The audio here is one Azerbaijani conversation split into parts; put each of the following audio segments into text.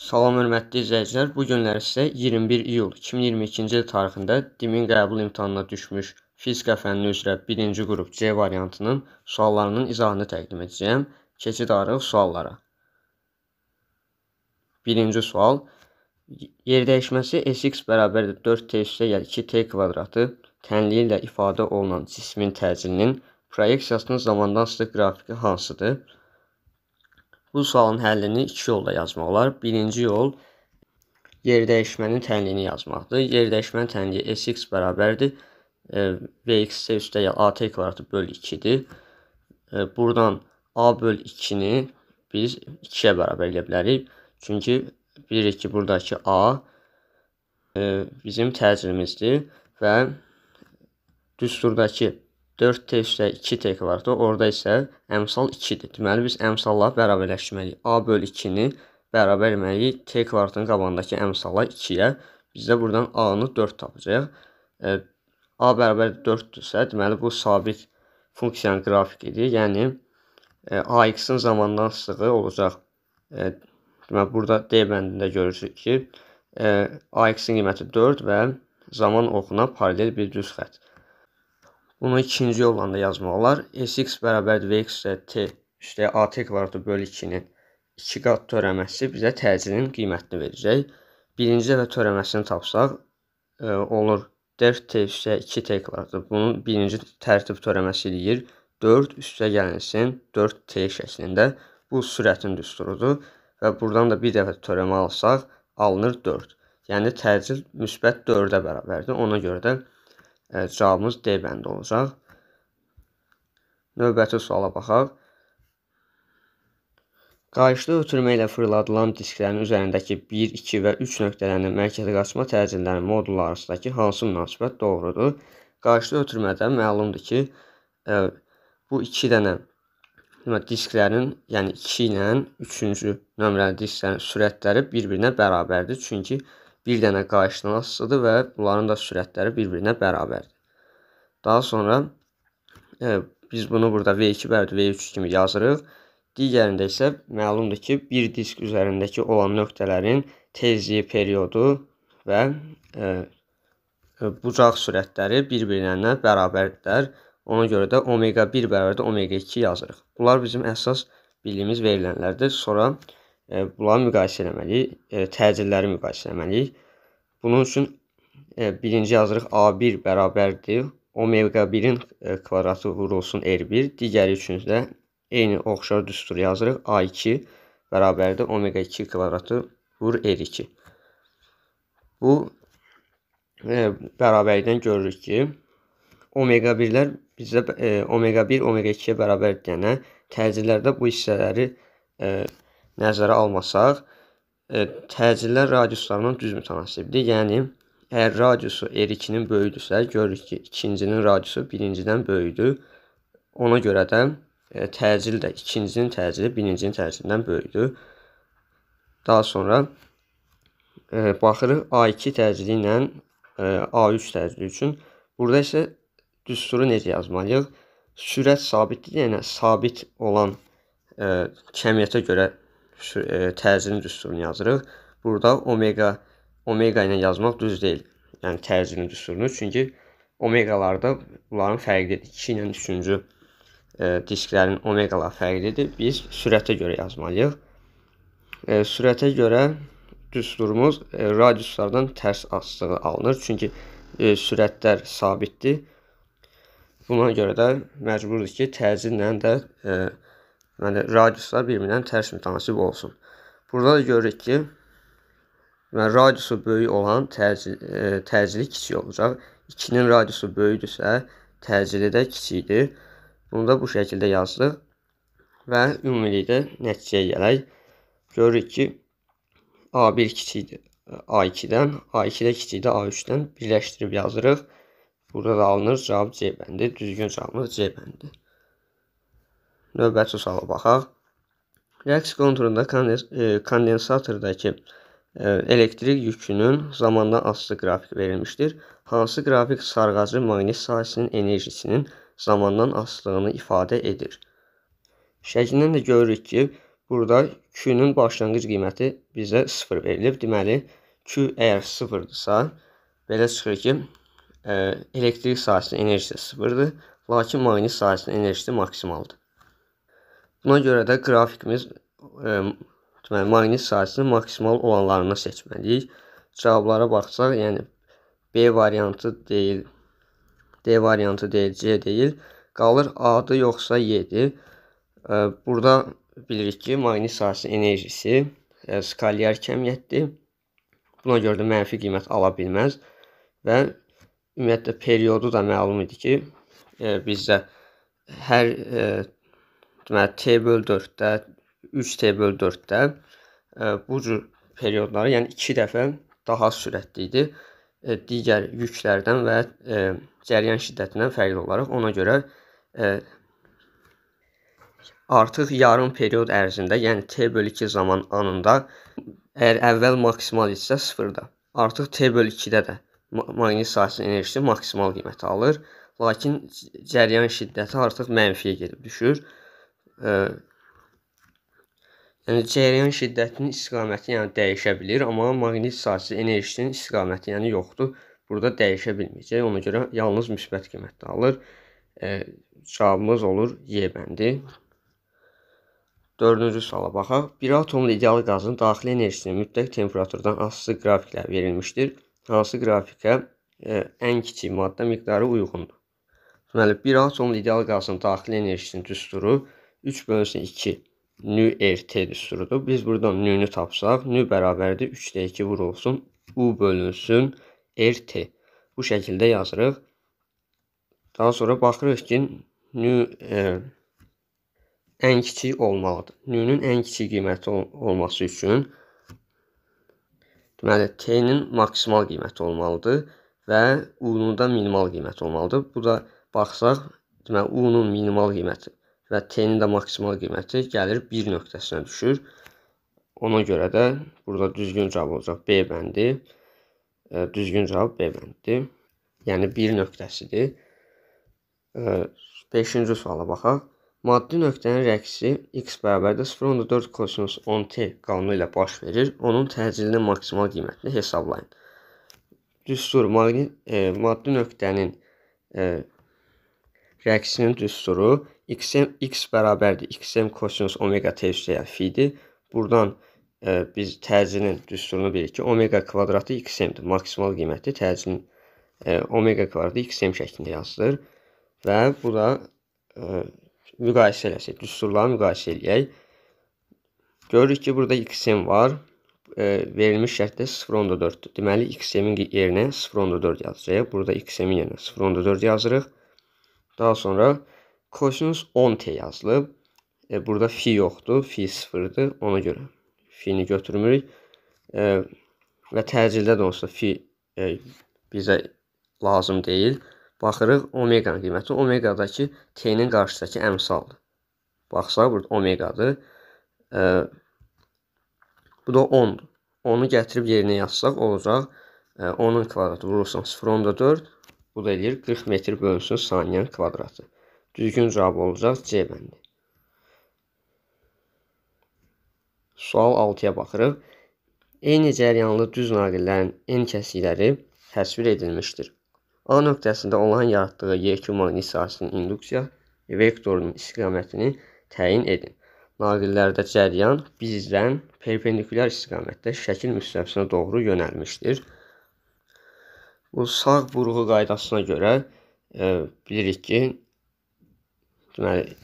Salam hörmətli izləyicilər. Bu günləri sizə 21 iyul 2022-ci il tarixində DİM-in qəbul imtahanına düşmüş fizika fənni üzrə 1-ci qrup C variantının suallarının izahını təqdim edəcəyəm. Keçid arıq suallara. Birinci sual. Yer dəyişməsi sx bərabərdir 4t üstəgəl 2t kvadratı tənliyi ilə ifadə olunan cismin təcilinin proyeksiyasının zamandan asılı qrafiki hansıdır? Bu sualın həllini iki yolda yazmaq olar. Birinci yol yer dəyişmənin tənliyini yazmaqdır. Yer dəyişmənin tənliyi sx bərabərdir e, vx üstəgəl at kvadratı bölü 2-dir. E, buradan a bölü 2-ni biz 2-yə bərabər edə bilərik. Çünki bilirik ki, buradakı a e, bizim təcrimizdir və düsturdakı 4t üstə 2t kvadratı, orada isə əmsal 2-dir. Deməli, biz əmsalları bərabərləşdirməliyik. a bölü 2-ni bərabər etməliyik t kvadratının qabağındakı əmsala 2-yə. Biz də buradan a-nı 4 tapacağıq. E, a bərabər 4-dürsə, deməli, bu sabit funksiyanın qrafikidir. Yəni, e, ax-ın zamandan asılığı olacaq. E, deməli, burada D bəndində görürsük ki, e, ax-ın qiyməti 4 və zaman oxuna paralel bir düz xətt. Bunu ikinci yolla da yazmaq olar. Sx bərabərdir Vx t üstə at kvadratı bölü 2-nin 2 qat törəməsi bizə təcilin qiymətini verəcək. Birinci dəfə törəməsini tapsaq, e, olur 4t üstə 2t kvadratı. Bunun birinci tərtib törəməsi eləyir. 4 üstə gəlinsin 4t şəklində. Bu sürətin düsturudur və buradan da bir dəfə törəmə alsaq, alınır 4. Yəni təcil müsbət 4-ə bərabərdir. Ona görə də cavabımız D bəndi olacaq. Növbəti suala baxaq. Qayışlı ötürmə ilə fırladılan disklərin üzərindəki 1, 2 və 3 nöqtələrin mərkəzi qaçma təcillərinin modulları arasındakı hansı münasibət doğrudur? Qayışlı ötürmədə məlumdur ki, e, bu 2 dənə disklərin, yəni 2 ilə 3-cü nömrəli disklərin sürətləri bir-birinə bərabərdir. Çünki bir dənə qayışdan asılıdır və bunların da sürətləri bir-birinə bərabərdir. Daha sonra e, biz bunu burada V2 bərabər V3 kimi yazırıq. Digərində isə məlumdur ki, bir disk üzərindəki olan nöqtələrin tezliyi periodu və e, e bucaq sürətləri bir-birinə bərabərdirlər. Ona görə də omega 1 bərabərdir omega 2 yazırıq. Bunlar bizim əsas bildiyimiz verilənlərdir. Sonra bunları müqayisə etməliyik, e, təcilləri müqayisə etməliyik. Bunun üçün e, birinci yazırıq A1 bərabərdir omega 1-in e, kvadratı vurulsun R1. Digəri üçün də eyni oxşar düstur yazırıq. A2 bərabərdir omega 2 kvadratı vur R2. Bu e, bərabərlikdən görürük ki, omega 1-lər bizdə e, omega 1 omega 2-yə bərabər deyənə təcillərdə bu hissələri e, nəzərə almasaq, e, təcillər radiuslarından düz mütənasibdir. Yəni, əgər radiusu R2-nin böyüdürsə, görürük ki, ikincinin radiusu birincidən böyüdür. Ona görə də e, təcil də ikincinin təcili birincinin təcilindən böyüdür. Daha sonra e, baxırıq A2 təcili ilə e, A3 təcili üçün. Burada isə düsturu necə yazmalıyıq? Sürət sabitdir, yəni sabit olan e, kəmiyyətə görə e, təzinin düsturunu yazırıq. Burada omega omega ilə yazmaq düz deyil. Yəni təzinin düsturunu. Çünki omeqalarda bunların fərqlidir. 2 ilə 3-cü e, disklərin omeqaları fərqlidir. Biz sürətə görə yazmalıyıq. E, sürətə görə düsturumuz e, radiuslardan tərs asılığı alınır. Çünki e, sürətlər sabitdir. Buna görə də məcburdur ki, təcillə də e, deməli radiuslar bir-birindən tərs mütənasib olsun. Burada da görürük ki, deməli radiusu böyük olan təcil, e, təcili kiçik olacaq. 2-nin radiusu böyükdürsə, təcili də kiçikdir. Bunu da bu şəkildə yazdıq və ümumilikdə nəticəyə gələk. Görürük ki, A1 kiçikdir A2-dən, A2 də kiçikdir A3-dən birləşdirib yazırıq. Burada da alınır cavab C bəndi. Düzgün cavabımız C bəndi. Növbəti suala baxaq. Rəqs konturunda e, kondensatordakı e, elektrik yükünün zamandan asılı qrafik verilmişdir. Hansı qrafik sarğacı maqnit sahəsinin enerjisinin zamandan asılılığını ifadə edir? Şəkildən də görürük ki, burada Q-nun başlanğıc qiyməti bizə 0 verilib. Deməli, Q əgər 0-dırsa, belə çıxır ki, ə, elektrik sahəsinin enerjisi 0-dır, lakin maqnit sahəsinin enerjisi maksimaldır. Buna görə də qrafikimiz ə, deməli, maqnit sahəsinin maksimal olanlarını seçməliyik. Cavablara baxsaq, yəni B variantı deyil, D variantı deyil, C deyil. Qalır A-dır yoxsa Y-dir. Burada bilirik ki, maqnit sahəsinin enerjisi e, skalyar kəmiyyətdir. Buna görə də mənfi qiymət ala bilməz və ümumiyyətlə periodu da məlum idi ki, e, bizdə hər e, deməli t böl 4-də, 3t böl 4-də bu cür periodları, yəni 2 dəfə daha sürətli idi digər yüklərdən və cəryan şiddətindən fərqli olaraq ona görə artıq yarım period ərzində, yəni t bölü 2 zaman anında əgər əvvəl maksimal idisə sıfırda, artıq t bölü 2-də də maqnit sahəsinin enerjisi maksimal qiymət alır. Lakin cəryan şiddəti artıq mənfiyə gedib düşür. Yəni cəryan şiddətinin istiqaməti yəni dəyişə bilir, amma maqnit sahəsi enerjisinin istiqaməti yəni yoxdur. Burada dəyişə bilməyəcək. Ona görə yalnız müsbət qiymətdə alır. E, cavabımız olur Y bəndi. Dördüncü suala baxaq. Bir atomlu ideal qazın daxili enerjisinin mütləq temperaturdan asılı qrafiklər verilmişdir. Hansı qrafikə e, ən kiçik maddə miqdarı uyğundur? Deməli, bir atomlu ideal qazın daxili enerjisinin düsturu 3 bölünsün 2 nü RT düsturudur. Biz buradan nü-nü tapsaq, nü bərabərdir 3-də 2 vurulsun, U bölünsün RT. Bu şəkildə yazırıq. Daha sonra baxırıq ki, nü e, ən kiçik olmalıdır. Nünün ən kiçik qiyməti ol olması üçün deməli t-nin maksimal qiyməti olmalıdır və u-nun da minimal qiyməti olmalıdır. Bu da baxsaq, deməli u-nun minimal qiyməti və t-nin də maksimal qiyməti gəlir 1 nöqtəsinə düşür. Ona görə də burada düzgün cavab olacaq B bəndi. E, düzgün cavab B bəndidir. Yəni 1 nöqtəsidir. 5-ci e, suala baxaq. Maddi nöqtənin rəqsi x bərabərdir 0.4 kosinus 10t qanunu ilə baş verir. Onun təcilinin maksimal qiymətini hesablayın. Düstur maqnit e, maddi nöqtənin e, rəqsinin düsturu xm x bərabərdir xm kosinus omega t üstəgəl fidir. Buradan e, biz təcilin düsturunu bilirik ki, omega kvadratı xm-dir. Maksimal qiyməti təcilin e, omega kvadratı xm şəklində yazılır və bu da e, müqayisə eləsək, düsturları müqayisə eləyək. Görürük ki, burada xm var. E, verilmiş şərtdə 0.4-dür. Deməli, xm-in yerinə 0.4 yazacağıq. Burada xm-in yerinə 0.4 yazırıq. Daha sonra kosinus 10t yazılıb. E, burada fi yoxdur, fi 0-dır. Ona görə fi-ni götürmürük. E, və təcildə də olsa fi e, bizə lazım deyil. Baxırıq omeqanın qiyməti. Omeqadakı t-nin qarşısındakı əmsaldır. Baxsaq burada omeqadır. E, bu da 10-dur. Onu gətirib yerinə yazsaq olacaq. E, 10-un kvadratı vurursan 0.4. Bu da eləyir 40 metr bölünsün saniyənin kvadratı. Düzgün cavab olacaq C bəndi. Sual 6-ya baxırıq. Eyni cəryanlı düz naqillərin n kəsikləri təsvir edilmişdir. A nöqtəsində olan yaratdığı yekun maqnit sahəsinin induksiya vektorunun istiqamətini təyin edin. Naqillərdə cəryan bizdən perpendikulyar istiqamətdə şəkil müstəvisinə doğru yönəlmişdir. Bu sağ burğu qaydasına görə e, bilirik ki, deməli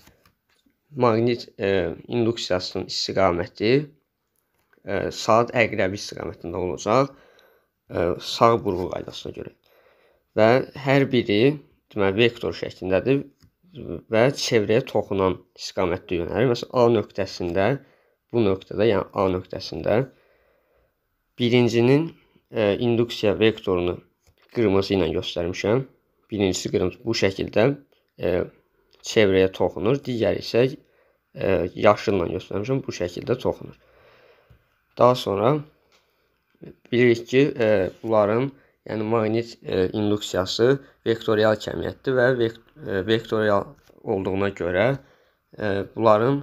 maqnit e, induksiyasının istiqaməti e, saat əqrəbi istiqamətində olacaq. E, sağ burğu qaydasına görə və hər biri deməli vektor şəklindədir və çevrəyə toxunan istiqamətdə yönəlir. Məsələn, A nöqtəsində bu nöqtədə, yəni A nöqtəsində birincinin e, induksiya vektorunu qırmızı ilə göstərmişəm. Birincisi qırmızı bu şəkildə e, çevrəyə toxunur, digəri isə e, yaşılla göstərmişəm, bu şəkildə toxunur. Daha sonra bilirik ki, e, bunların yəni maqnit e, induksiyası vektorial kəmiyyətdir və vek e, vektorial olduğuna görə e, bunların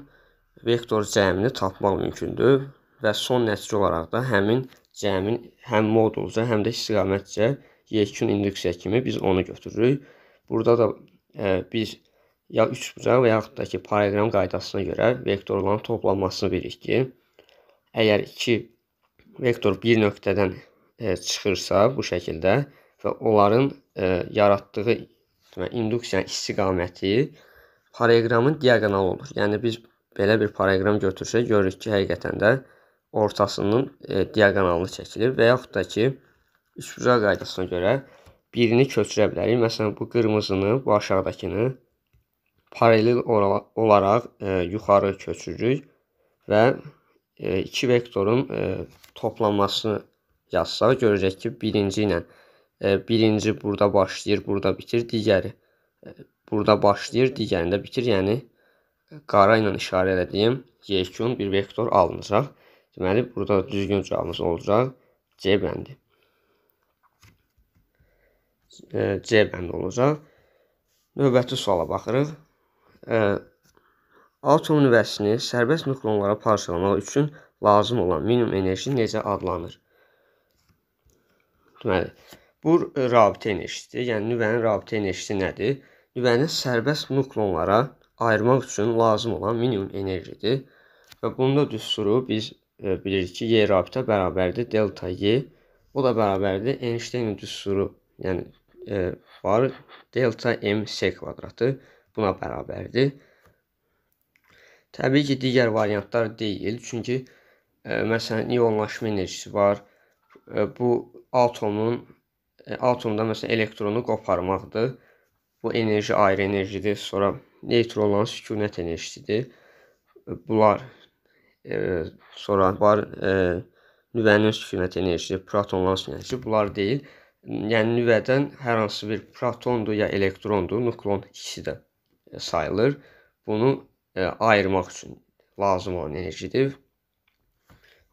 vektor cəmini tapmaq mümkündür və son nəticə olaraq da həmin cəmin həm modulca, həm də istiqamətcə yekun induksiya kimi biz onu götürürük. Burada da e, biz ya üçbucaq və yaxud da ki, parallelogram qaydasına görə vektorların toplanmasını bilirik ki, əgər iki vektor bir nöqtədən e, çıxırsa bu şəkildə və onların e, yaratdığı demək, induksiyanın istiqaməti paralleloqramın diaqonalı olur. Yəni biz belə bir paralleloqram götürsək, görürük ki, həqiqətən də ortasının e, diaqonalını çəkilir və yaxud da ki, üçbucaq qaydasına görə birini köçürə bilərik. Məsələn, bu qırmızını, bu aşağıdakını paralel olaraq e, yuxarı köçürürük və e, iki vektorun e, toplanmasını yazsaq görəcək ki, birinci ilə e, birinci burada başlayır, burada bitir, digəri e, burada başlayır, digərində bitir. Yəni qara ilə işarə etdiyim yekun bir vektor alınacaq. Deməli, burada düzgün cavabımız olacaq C bəndi. C bəndi olacaq. Növbəti suala baxırıq. Atom nüvəsini sərbəst nukleonlara parçalamaq üçün lazım olan minimum enerji necə adlanır? Deməli, bu rabitə enerjisidir. Yəni nüvənin rabitə enerjisi nədir? Nüvəni sərbəst nukleonlara ayırmaq üçün lazım olan minimum enerjidir. Və bunda düsturu biz e, bilirik ki, Y rabitə bərabərdir delta Y. O da bərabərdir Einstein düsturu, yəni e, var delta M S kvadratı buna bərabərdir. Təbii ki, digər variantlar deyil. Çünki e, məsələn ionlaşma enerjisi var. E, bu atomun e, atomda məsələn elektronu qoparmaqdır. Bu enerji ayrı enerjidir. Sonra neytronların sükunət enerjisidir. Bunlar ə, sonra var ə, nüvənin sükunət enerjisi, protonların sükunət enerjisi. Bunlar deyil. Yəni nüvədən hər hansı bir protondur ya elektrondur, nukleon ikisi də sayılır. Bunu e, ayırmaq üçün lazım olan enerjidir.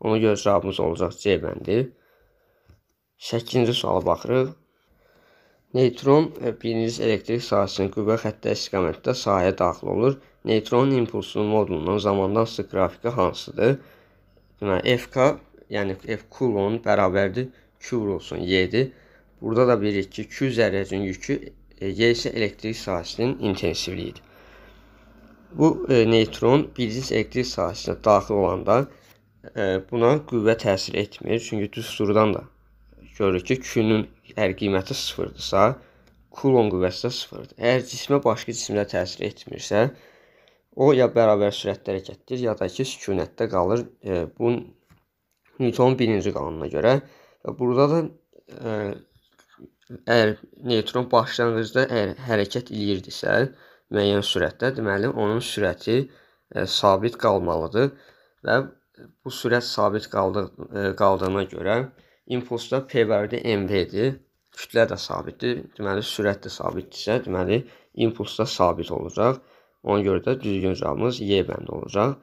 Ona görə cavabımız olacaq C bəndi. 8-ci suala baxırıq. Neytron e, birinci elektrik sahəsinin qüvvə xəttə istiqamətdə sahəyə daxil olur. Neytronun impulsunun modulunun zamandan asılı qrafiki hansıdır? Deməli, FK, yəni F kulon bərabərdir Q vurulsun Y-dir. Burada da bilirik ki, Q zərrəcinin yükü Y isə elektrik sahəsinin intensivliyidir. Bu e, neytron birinci elektrik sahəsinə daxil olanda e, buna qüvvə təsir etmir. Çünki düsturdan da görürük ki, Q-nun əgər qiyməti sıfırdırsa, Coulomb qüvvəsi də sıfırdır. Əgər cismə başqa cisimlər təsir etmirsə, o ya bərabər sürətdə hərəkətdir, ya da ki, sükunətdə qalır. E, bu Newtonun birinci qanununa görə burada da e, Əgər neytron başlanğıcda əgər hərəkət eləyirdisə, müəyyən sürətdə, deməli onun sürəti ə, e, sabit qalmalıdır və bu sürət sabit qaldı, ə, e, qaldığına görə impulsda P bərabər mv-dir. Kütlə də sabitdir. Deməli sürət də sabitdirsə, deməli impuls da sabit olacaq. Ona görə də düzgün cavabımız Y bəndi olacaq.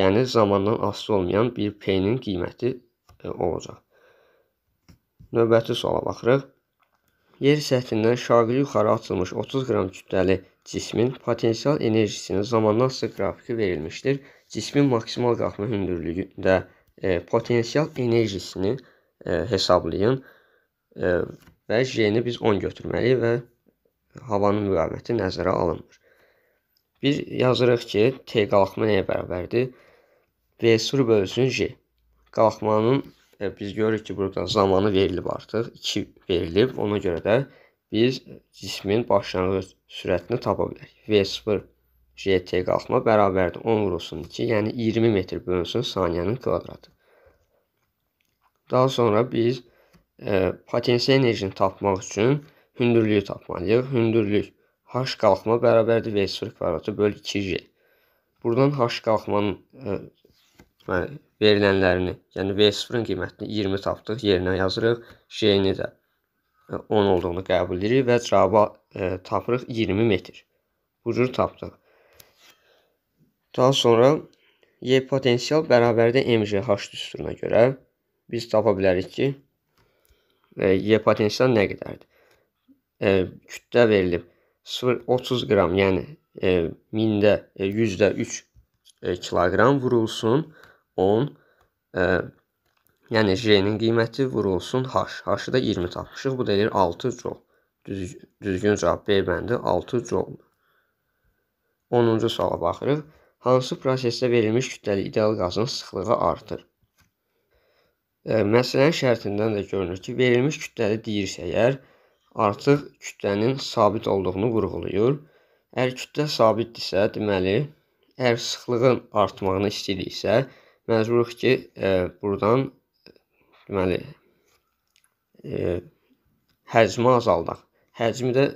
Yəni zamandan asılı olmayan bir P-nin qiyməti ə, e, olacaq. Növbəti suala baxırıq. Yer səthindən şaqili yuxarı açılmış 30 qram kütləli cismin potensial enerjisinin zamandan asılı qrafiki verilmişdir. Cismin maksimal qalxma hündürlüyündə e, potensial enerjisini e, hesablayın e, və J-ni biz 10 götürməliyik və havanın müqaviməti nəzərə alınmır. Biz yazırıq ki, T qalxma nəyə bərabərdir? V0 bölsün J. Qalxmanın biz görürük ki, burada zamanı verilib artıq. 2 verilib. Ona görə də biz cismin başlanğıc sürətini tapa bilərik. V0 GT qalxma bərabərdir 10 vurulsun 2, yəni 20 metr bölünsün saniyənin kvadratı. Daha sonra biz e, potensial enerjini tapmaq üçün hündürlüyü tapmalıyıq. Hündürlük h qalxma bərabərdir V0 kvadratı böl 2J. Buradan h qalxmanın e, verilənlərini, yəni V0-ın qiymətini 20 tapdıq, yerinə yazırıq. J-ni də 10 e, olduğunu qəbul edirik və cavabı e, tapırıq 20 metr. Bu cür tapdıq. Daha sonra Y potensial bərabərdir MJH düsturuna görə biz tapa bilərik ki, e, Y potensial nə qədərdir? E, kütlə verilib 0 30 qram, yəni e, mində e, yüzdə 3 e, kiloqram vurulsun 10 e, yəni J-nin qiyməti vurulsun H. H-ı da 20 tapmışıq. Bu da eləyir 6 joule. Düz, düzgün cavab B bəndi 6 joule. 10-cu suala baxırıq. Hansı prosesdə verilmiş kütləli ideal qazın sıxlığı artır? E, məsələnin şərtindən də görünür ki, verilmiş kütləli deyirsə əgər, artıq kütlənin sabit olduğunu vurğulayır. Əgər kütlə sabitdirsə, deməli, əgər sıxlığın artmağını istəyiriksə, məcburuq ki, e, buradan deməli e, həcmi azaldaq. Həcmi də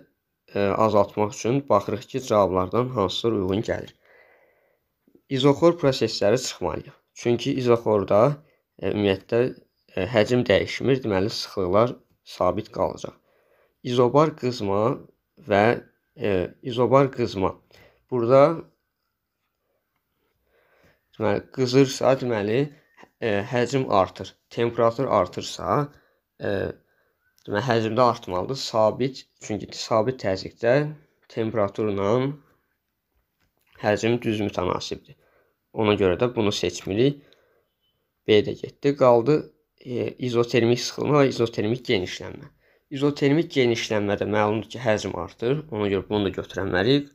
e, azaltmaq üçün baxırıq ki, cavablardan hansılar uyğun gəlir. İzoxor prosesləri çıxmalıyıq. Çünki izoxorda e, ümumiyyətlə e, həcm dəyişmir, deməli sıxlıqlar sabit qalacaq. İzobar qızma və e, izobar qızma. Burada deməli qızırsa, deməli e, həcm artır. Temperatur artırsa, e, Deməli, həcmdə artmalıdır. Sabit, çünki sabit təzyiqdə temperaturla həcm düz mütənasibdir. Ona görə də bunu seçmirik. B də getdi. Qaldı e, izotermik sıxılma və izotermik genişlənmə. İzotermik genişlənmədə məlumdur ki, həcm artır. Ona görə bunu da götürənməliyik.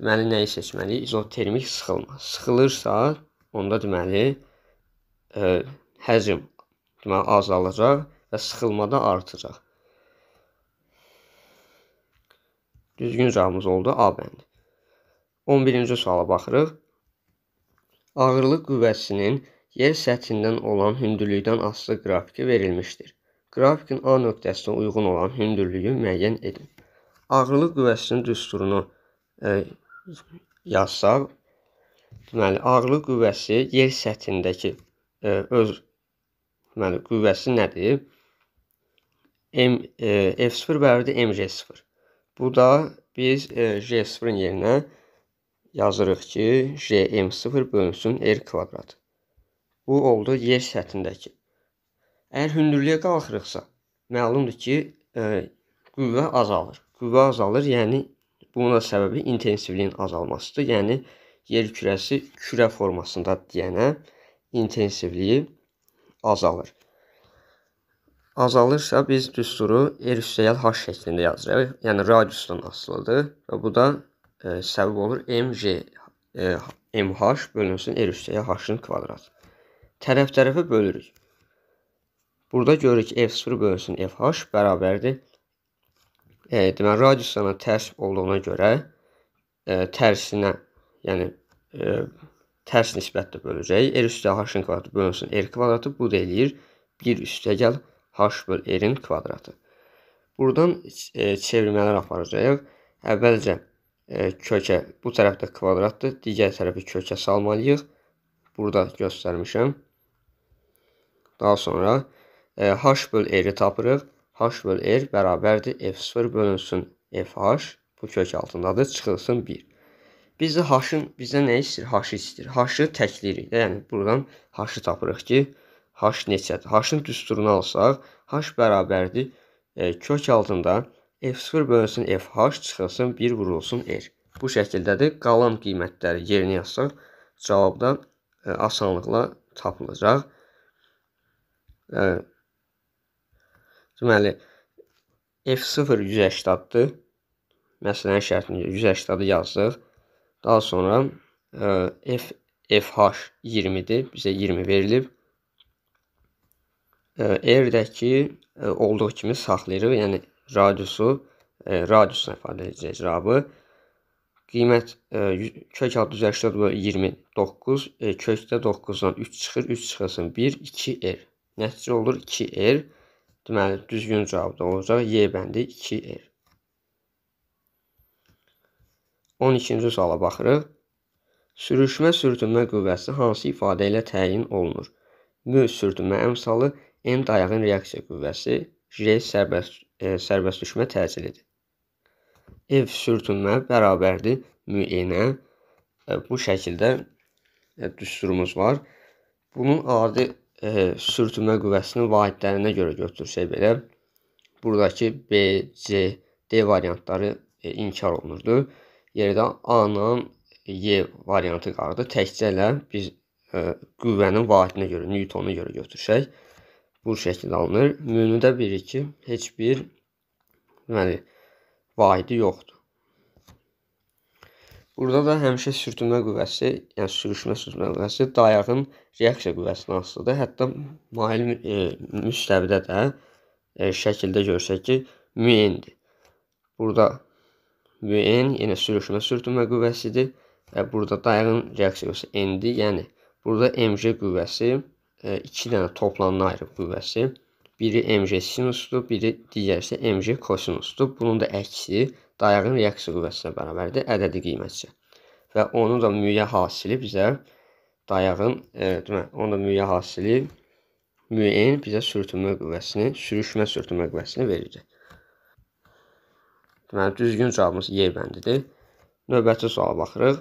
Deməli, nəyi seçməliyik? İzotermik sıxılma. Sıxılırsa, onda deməli, e, həcm deməli, azalacaq və sıxılmada artacaq. Düzgün cavabımız oldu A bəndi. 11-ci suala baxırıq. Ağırlıq qüvvəsinin yer səthindən olan hündürlükdən asılı qrafiki verilmişdir. Qrafikin A nöqtəsinə uyğun olan hündürlüyü müəyyən edin. Ağırlıq qüvvəsinin düsturunu e, yazsaq, deməli ağırlıq qüvvəsi yer səthindəki e, öz deməli qüvvəsi nədir? M e, F0 bərabərdir mg0. Bu da biz e, J0-ın yerinə yazırıq ki, JM0 bölünsün R kvadrat. Bu oldu yer səthindəki. Əgər hündürlüyə qalxırıqsa, məlumdur ki, e, qüvvə azalır. Qüvvə azalır, yəni bunun da səbəbi intensivliyin azalmasıdır. Yəni yer kürəsi kürə formasında deyənə intensivliyi azalır azalırsa biz düsturu R üstəgəl H şəklində yazırıq. Yəni radiusdan asılıdır və bu da e, səbəb olur mg e, mh bölünsün R üstəgəl H-ın kvadratı. Tərəf-tərəfə bölürük. Burada görürük ki, F0 bölünsün FH bərabərdir. E, deməli, radiusuna tərs olduğuna görə e, tərsinə, yəni e, tərs nisbətdə böləcəyik. R üstə H-ın kvadratı bölünsün R kvadratı. Bu da eləyir 1 üstəgəl h böl r-in kvadratı. Buradan e, çevirmələr aparacağıq. Əvvəlcə e, kökə bu tərəfdə kvadratdır, digər tərəfi kökə salmalıyıq. Burada göstərmişəm. Daha sonra e, h böl r-i tapırıq. h böl r bərabərdir f0 bölünsün fh. Bu kök altındadır, çıxılsın 1. Bizdə h-ın bizdə nə istəyir? h-ı istəyir. h-ı təkləyirik. Yəni buradan h-ı tapırıq ki, h neçədir? H-ın düsturunu alsaq, h bərabərdir e, kök altında f0 bölünsün fh çıxılsın 1 vurulsun r. Bu şəkildədir. Qalan qiymətləri yerinə yazsaq, cavabda e, asanlıqla tapılacaq. E, deməli, f0 180-dır. Məsələnin şərtini 180-ı yazdıq. Daha sonra e, f fh 20-dir. Bizə 20 verilib. R-dəki olduğu kimi saxlayırıq. Yəni radiusu radiusla ifadə edəcək cavabı. Qiymət kök altı üzərində bölü 29, kökdə 9-dan 3 çıxır, 3 çıxılsın 1, 2R. Nəticə olur 2R. Deməli, düzgün cavab da olacaq. Y bəndi 2R. 12-ci suala baxırıq. Sürüşmə sürtünmə qüvvəsi hansı ifadə ilə təyin olunur? Mü sürtünmə əmsalı M dayağın reaksiya qüvvəsi, J sərbəst, e, sərbəst düşmə təcilidir. F sürtünmə bərabərdir müəyyənə. E, bu şəkildə e, düsturumuz var. Bunun adi e, sürtünmə qüvvəsinin vahidlərinə görə götürsək belə, buradakı B, C, D variantları e, inkar olunurdu. Yerdə A-la Y variantı qaldı. Təkcə ilə biz ə, qüvvənin vahidinə görə, Newtona görə götürsək, bu şəkildə alınır. Münüdə bilir ki, heç bir deməli vahidi yoxdur. Burada da həmişə sürtünmə qüvvəsi, yəni sürüşmə sürtünmə qüvvəsi dayağın reaksiya qüvvəsinə asılıdır. Hətta mail e, müstəvidə də e, şəkildə görsək ki, müəyyəndir. Burada müəyyən yenə sürüşmə sürtünmə qüvvəsidir və burada dayağın reaksiya qüvvəsi n-dir. Yəni burada mg qüvvəsi e, iki dənə toplanına ayrı qüvvəsi. Biri mg sinusdur, biri digərisi mg kosinusdur. Bunun da əksi dayağın reaksiya qüvvəsinə bərabərdir ədədi qiymətcə. Və onun da müyyə hasili bizə dayağın, e, demək, onun da müyyə hasili müəyyən bizə sürtünmə qüvvəsini, sürüşmə sürtünmə qüvvəsini verəcək. Deməli, düzgün cavabımız Y bəndidir. Növbəti suala baxırıq.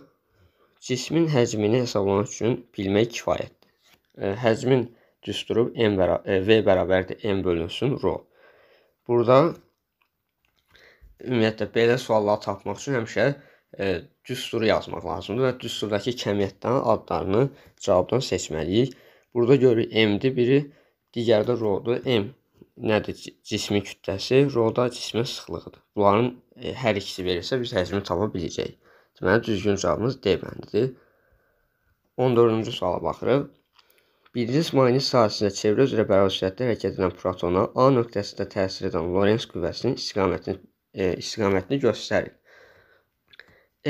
Cismin həcmini hesablamaq üçün bilmək kifayətdir. E, həcmin düsturu M bəra e, V bərabərdir M bölünsün rho. Burada ümumiyyətlə belə sualları tapmaq üçün həmişə e, düsturu yazmaq lazımdır və düsturdakı kəmiyyətdən adlarını cavabdan seçməliyik. Burada görürük M-dir biri, digəri də rho-dur. M nədir? Cismin kütləsi, rho-da cismin sıxlığıdır. Bunların e, hər ikisi verilsə biz həcmi tapa biləcəyik. Deməli düzgün cavabımız D bəndidir. 14-cü suala baxırıq. Bir cism aynı sahəsində çevrə üzrə bərabər sürətdə hərəkət edən protona A nöqtəsində təsir edən Lorentz qüvvəsinin istiqamətini e, istiqamətini göstərir.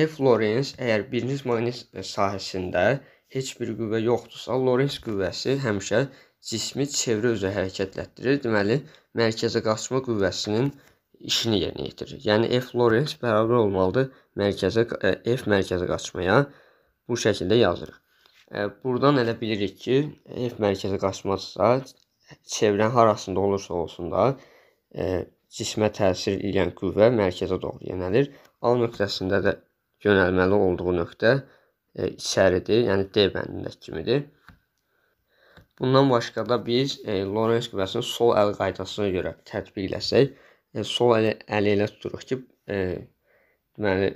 F Lorentz əgər birinci maqnit sahəsində heç bir qüvvə yoxdursa, Lorentz qüvvəsi həmişə cismi çevrə üzrə hərəkətlətdirir. Deməli, mərkəzə qaçma qüvvəsinin işini yerinə yetirir. Yəni F Lorentz bərabər olmalıdır mərkəzə e, F mərkəzə qaçmaya. Bu şəkildə yazırıq. E, buradan elə bilirik ki, F mərkəzə qaçmazsa, çevrən harasında olursa olsun da, e, cismə təsir edən qüvvə mərkəzə doğru yönəlir. A nöqtəsində də yönəlməli olduğu nöqtə içəridir, yəni D bəndindəki kimidir. Bundan başqa da biz e, Lorentz qüvvəsini sol əl qaydasına görə tətbiq eləsək, e, sol əli, əli ilə tuturuq ki, e, deməli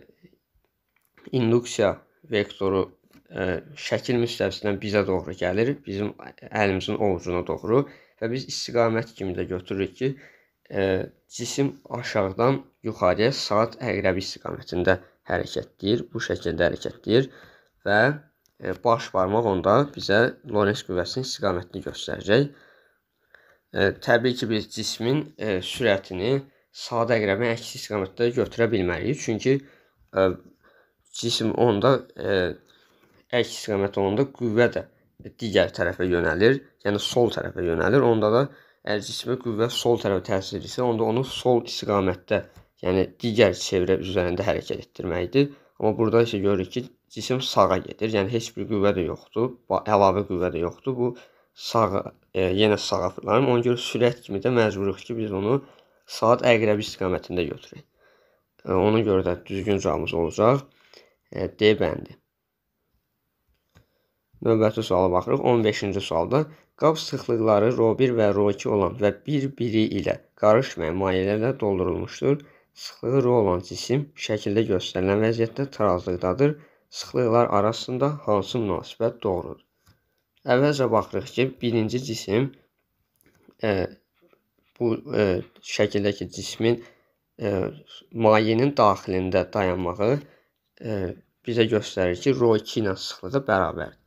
induksiya vektoru e, şəkil müstəvisindən bizə doğru gəlir, bizim əlimizin ovucuna doğru və biz istiqamət kimi də götürürük ki, e, cisim aşağıdan yuxarıya saat əqrəbi istiqamətində hərəkətləyir. Bu şəkildə hərəkətləyir və e, baş barmaq onda bizə Lorentz qüvvəsinin istiqamətini göstərəcək. E, təbii ki, biz cismin e, sürətini saat əqrəbin əksi istiqamətdə götürə bilməliyik. Çünki e, cisim onda e, əks istiqamət olanda qüvvə də digər tərəfə yönəlir, yəni sol tərəfə yönəlir. Onda da Əgər cismə qüvvə sol tərəfə təsir edirsə, onda onu sol istiqamətdə, yəni digər çevrə üzərində hərəkət etdirməkdir. Amma burada isə görürük ki, cisim sağa gedir. Yəni heç bir qüvvə də yoxdur, əlavə qüvvə də yoxdur. Bu sağa, e, yenə sağa fırlanır. Ona görə sürət kimi də məcburuq ki, biz onu saat əqrəbi istiqamətində götürək. E, ona görə də düzgün cavabımız olacaq e, D bəndi. Növbəti suala baxırıq. 15-ci sualda qab sıxlıqları ρ1 və ρ2 olan və bir-biri ilə qarışmayan mayelərlə doldurulmuşdur. Sıxlığı ρ olan cisim şəkildə göstərilən vəziyyətdə tarazlıqdadır. Sıxlıqlar arasında hansı münasibət doğrudur? Əvvəlcə baxırıq ki, birinci cisim e, bu e, şəkildəki cismin e, mayenin daxilində dayanmağı e, bizə göstərir ki, ρ2 ilə sıxlığı bərabərdir.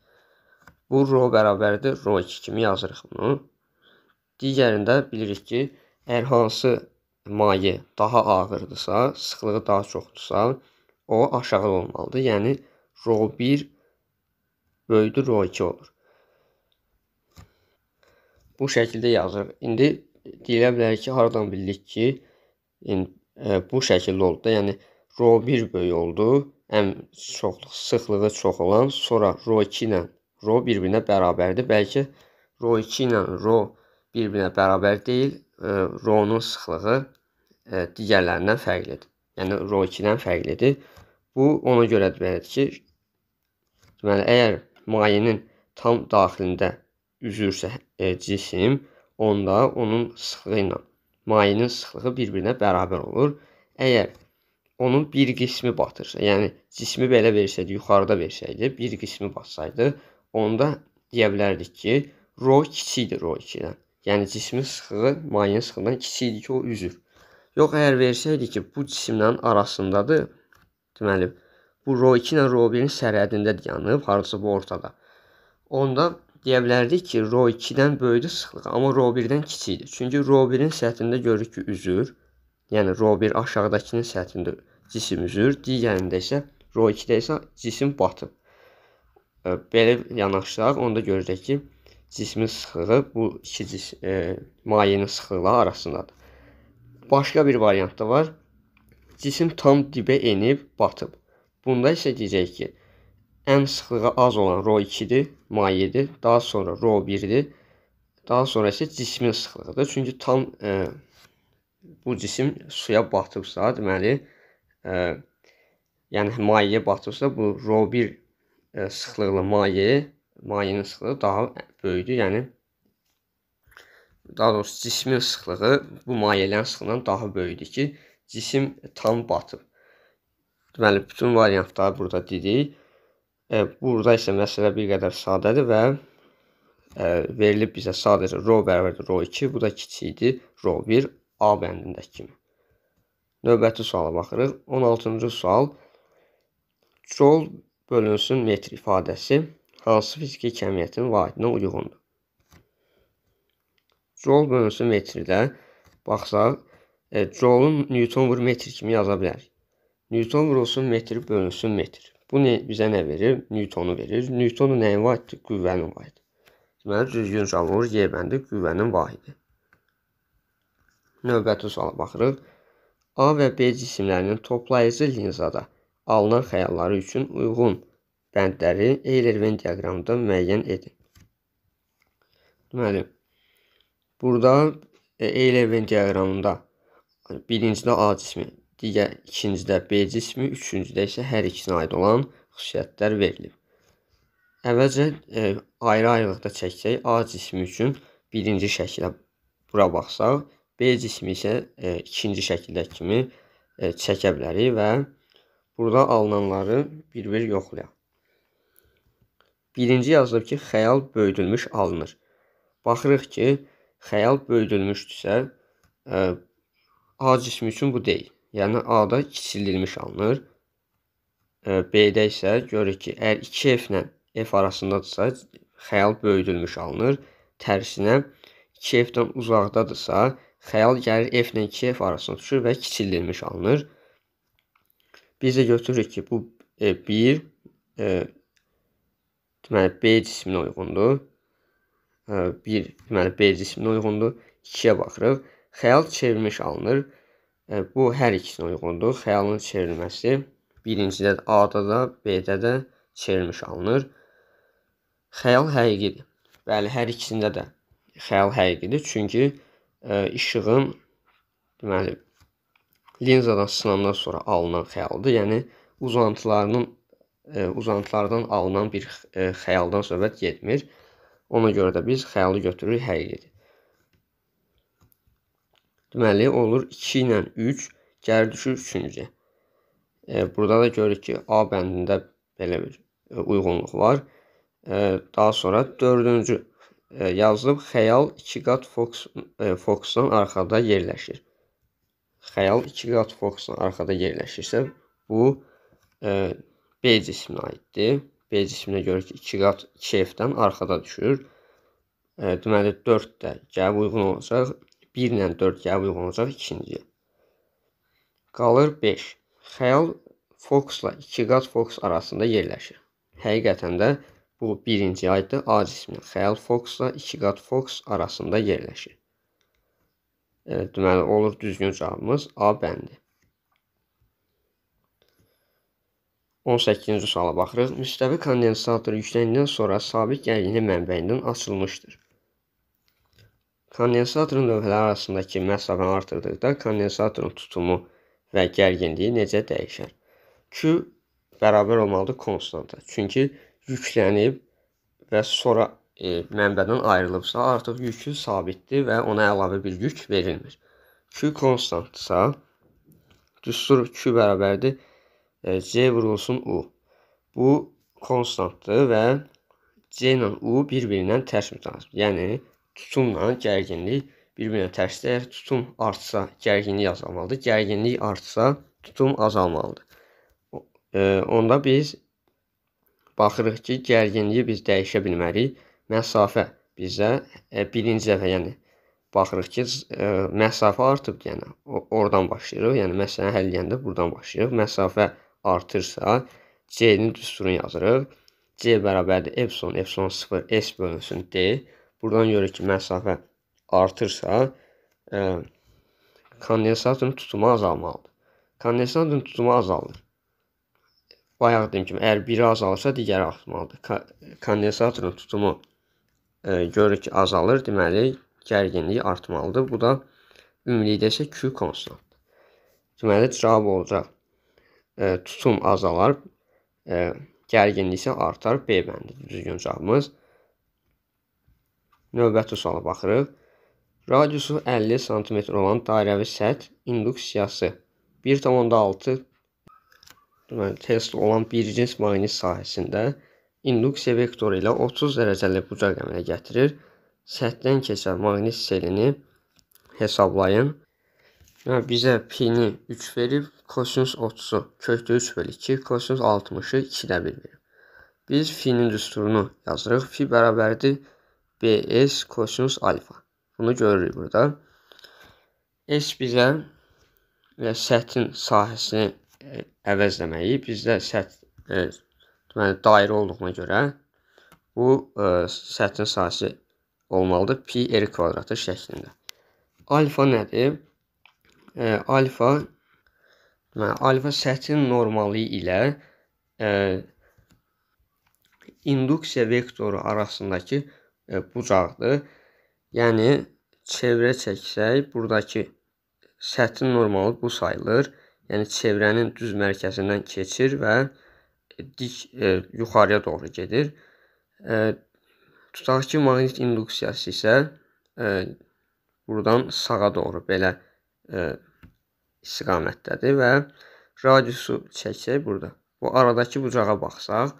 Bu rho bərabərdir rho 2 kimi yazırıq bunu. Digərində bilirik ki, əgər hansı maye daha ağırdısa, sıxlığı daha çoxdursa, o aşağı olmalıdır. Yəni rho 1 böyüdür rho 2 olur. Bu şəkildə yazırıq. İndi deyilə bilər ki, hardan bildik ki, indi, e, bu şəkildə oldu da, yəni rho 1 böyük oldu, ən çoxluq sıxlığı çox olan, sonra rho 2 ilə rho bir-birinə bərabərdir. Bəlkə rho 2 ilə rho bir-birinə bərabər deyil, e, rho-nun sıxlığı e, digərlərindən fərqlidir. Yəni rho 2-dən fərqlidir. Bu ona görədir belədir ki, deməli əgər mayenin tam daxilində üzürsə e, cisim, onda onun sıxlığı ilə mayenin sıxlığı bir-birinə bərabər olur. Əgər onun bir qismi batırsa, yəni cismi belə versəydi, yuxarıda versəydi, bir qismi batsaydı, onda deyə bilərdik ki, rho kiçikdir rho 2-dən. Yəni cismin sıxlığı mayenin sıxlığından kiçikdir ki, o üzür. Yox, əgər versəydi ki, bu cisimlərin arasındadır, deməli, bu rho 2 ilə rho 1-in sərhədində dayanıb, hardasa bu ortada. Onda deyə bilərdik ki, rho 2-dən böyükdür sıxlığı, amma rho 1-dən kiçikdir. Çünki rho 1-in səthində görürük ki, üzür. Yəni rho 1 aşağıdakının səthində cisim üzür, digərində isə rho 2-də isə cisim batıb. Belə yanaşsaq, onda görəcək ki, cismin sıxlığı bu iki cis e, mayenin sıxlığı arasındadır. Başqa bir variant da var. Cisim tam dibə enib batıb. Bunda isə deyəcək ki, ən sıxlığı az olan rho 2-dir, mayedir. Daha sonra rho 1-dir. Daha sonra isə cismin sıxlığıdır. Çünki tam e, bu cisim suya batıbsa, deməli, ə, yəni mayeyə batıbsa, bu rho1 ə, sıxlıqlı maye, mayenin sıxlığı daha böyükdür. Yəni daha doğrusu cismin sıxlığı bu mayələrin sıxlığından daha böyükdür ki, cisim tam batıb. Deməli, bütün variantları burada dedik. E, burada isə məsələ bir qədər sadədir və e, verilib bizə sadəcə rho bərabərdir rho 2, bu da kiçikdir rho 1. A bəndindəki kimi. Növbəti suala baxırıq. 16-cı sual. Joule bölünsün metr ifadəsi hansı fiziki kəmiyyətin vahidinə uyğundur? Joule bölünsün metrdə baxsaq, e, Joule-un Newton vur metr kimi yaza bilərik. Newton vurulsun metr bölünsün metr. Bu ne, bizə nə verir? Newtonu verir. Newtonu nəyin vahiddir? Qüvvənin vahidi. Deməli, düzgün cavab olur. Y bəndi qüvvənin vahidi. Növbəti suala baxırıq. A və B cisimlərinin toplayıcı linzada alınan xəyalları üçün uyğun bəndləri Eyler-Venn diaqramında müəyyən edin. Deməli, burada e, Eyler-Venn diaqramında birincidə A cismi, digər ikincidə B cismi, üçüncüdə isə hər ikisinə aid olan xüsusiyyətlər verilib. Əvvəlcə e, ayrı-ayrılıqda çəksək, A cismi üçün birinci şəklə bura baxsaq, B cismi isə e, ikinci şəkildəki kimi e, çəkə bilərik və burada alınanları bir-bir yoxlayaq. Birinci yazılıb ki, xəyal böyüdülmüş alınır. Baxırıq ki, xəyal böyüdülmüşdürsə, e, A cismi üçün bu deyil. Yəni A-da kiçildilmiş alınır. E, B-də isə görürük ki, əgər 2F ilə F arasındadırsa, xəyal böyüdülmüş alınır. Tərsinə 2F-dən uzaqdadırsa, xəyal gəlir f ilə 2f arasına düşür və kiçildilmiş alınır. Biz də götürürük ki, bu e, 1 e, deməli B cisminə uyğundur. E, 1 deməli B cisminə uyğundur. 2-yə baxırıq. Xəyal çevrilmiş alınır. Bu hər ikisinə uyğundur. Xəyalın çevrilməsi birincidə A-da da, B-də də çevrilmiş alınır. Xəyal həqiqidir. Bəli, hər ikisində də xəyal həqiqidir. Çünki işığın deməli linzadan sınandan sonra alınan xəyaldır. Yəni uzantılarının e, uzantılardan alınan bir e, xəyaldan söhbət getmir. Ona görə də biz xəyalı götürürük həqiqidir. Deməli olur 2 ilə 3 gəri düşür 3-cüyə. E, burada da görürük ki, A bəndində belə bir e, uyğunluq var. E, daha sonra 4-cü E, yazılıb xəyal 2 qat fokus e, fokusdan arxada yerləşir. Xəyal 2 qat fokusdan arxada yerləşirsə, bu e, B cisminə aiddir. B cisminə görə ki, 2 qat 2F-dən arxada düşür. E, deməli 4 də gəlib uyğun olacaq. 1 ilə 4 gəlib uyğun olacaq ikinciyə. Qalır 5. Xəyal fokusla 2 qat fokus arasında yerləşir. Həqiqətən də Bu birinci aiddir. A cismi xəyal fokusla iki qat fokus arasında yerləşir. Evet, deməli olur düzgün cavabımız A bəndi. 18-ci suala baxırıq. Müstəvi kondensator yükləndiyindən sonra sabit gərginlik mənbəyindən açılmışdır. Kondensatorun lövhələri arasındakı məsafəni artırdıqda kondensatorun tutumu və gərginliyi necə dəyişər? Q bərabər olmalıdır konstanta. Çünki yüklənib və sonra e, mənbədən ayrılıbsa, artıq yükü sabitdir və ona əlavə bir yük verilmir. Q konstantdırsa, düstur Q bərabərdir e, C vurulsun U. Bu konstantdır və C ilə U bir-birindən tərs mütənasib. Yəni tutumla gərginlik bir-birinə tərsdir. Tutum artsa, gərginlik azalmalıdır. Gərginlik artsa, tutum azalmalıdır. E, onda biz baxırıq ki, gərginliyi biz dəyişə bilmərik. Məsafə bizə e, birinci dəfə, yəni baxırıq ki, e, məsafə artıb, yəni oradan başlayırıq. Yəni məsələni həll edəndə burdan başlayırıq. Məsafə artırsa, C-nin düsturunu yazırıq. C bərabərdir epsilon, epsilon 0, S bölünsün D. Buradan görürük ki, məsafə artırsa, ə, e, kondensatorun tutumu azalmalıdır. Kondensatorun tutumu azalır. Bayaq dediyim kimi, əgər biri azalırsa, digəri artmalıdır. Kondensatorun tutumu ə, e, görürük ki, azalır. Deməli, gərginliyi artmalıdır. Bu da ümumilikdə isə Q konstantdır. Deməli, cavab olacaq e, tutum azalar, e, gərginlik isə artar. B bəndidir düzgün cavabımız. Növbəti suala baxırıq. Radiusu 50 sm olan dairəvi səth induksiyası 1.6 deməli, test olan bircins maqnit sahəsində induksiya vektoru ilə 30 dərəcəli bucaq əmələ gətirir səthdən keçən maqnit selini hesablayın. Və bizə pi-ni 3 verib, kosinus 30-u kökdə 3 bölü 2, kosinus 60-ı 2-də 1 verib. Biz fi-nin düsturunu yazırıq. Fi bərabərdir bs kosinus alfa. Bunu görürük burada. S bizə və səthin sahəsini e, əvəzləməyi, bizdə səth e, deməli dairə olduğuna görə bu e, səthin sahəsi olmalıdır. Pi r kvadratı şəklində. Alfa nədir? E, alfa deməli, alfa səthin normalı ilə e, induksiya vektoru arasındakı e, bucaqdır. Yəni çevrə çəksək, buradakı səthin normalı bu sayılır. Yəni çevrənin düz mərkəzindən keçir və dik e, yuxarıya doğru gedir. E, Tutaq ki, maqnit induksiyası isə e, buradan sağa doğru belə e, istiqamətdədir və radiusu çəksək burada. Bu aradakı bucağa baxsaq,